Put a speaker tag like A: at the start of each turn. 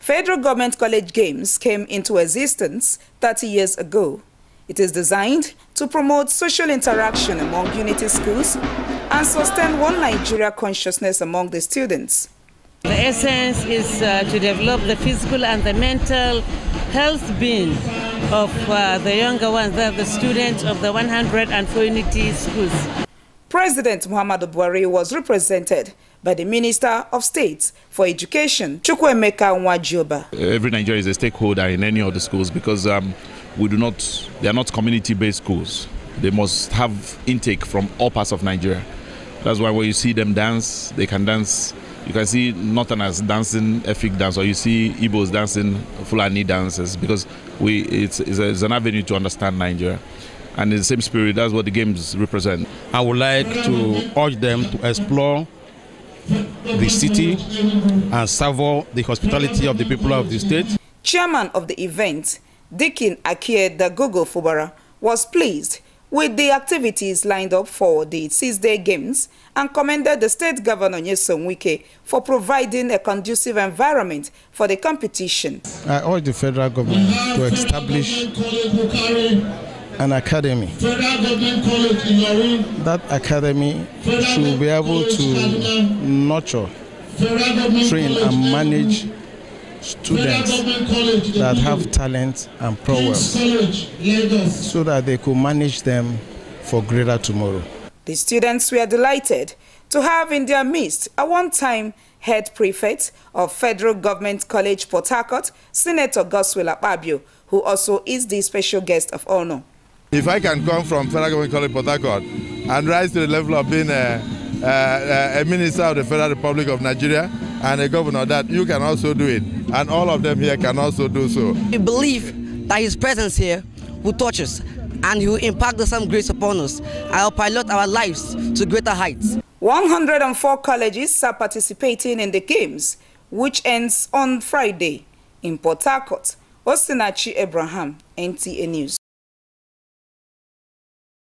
A: Federal Government College Games came into existence 30 years ago. It is designed to promote social interaction among unity schools and sustain one Nigeria consciousness among the students.
B: The essence is uh, to develop the physical and the mental health being of uh, the younger ones, the students of the 104 unity schools.
A: President Muhammadu Buhari was represented by the Minister of State for Education, Chukwuemeka Nwajiuba.
C: Every Nigerian is a stakeholder in any of the schools because um, we do not, they are not community-based schools. They must have intake from all parts of Nigeria. That's why when you see them dance, they can dance. You can see Northerners dancing Efik dance, or you see Igbos dancing Fulani dances because we it's, it's, a, it's an avenue to understand Nigeria and in the same spirit, that's what the games represent.
D: I would like to urge them to explore the city and savor the hospitality of the people of the state.
A: Chairman of the event, Dikin Akie Dagogo Fubara, was pleased with the activities lined up for the six-day games and commended the state governor Nyesom Wike for providing a conducive environment for the competition.
E: I urge the federal government to establish an academy. That academy should be able to nurture, train, and manage students that have talent and prowess so that they could manage them for greater tomorrow.
A: The students were delighted to have in their midst a one-time head prefect of Federal Government College Port Harcourt, Senator Godswill Akpabio, who also is the special guest of honor.
F: If I can come from Federal Government College Port Harcourt and rise to the level of being a, a, a, minister of the Federal Republic of Nigeria and a governor, that you can also do it. And all of them here can also do so.
G: We believe that his presence here will touch us and he will impact some grace upon us and will pilot our lives to greater heights.
A: 104 colleges are participating in the games, which ends on Friday in Port Harcourt. Osinachi Abraham, NTA News.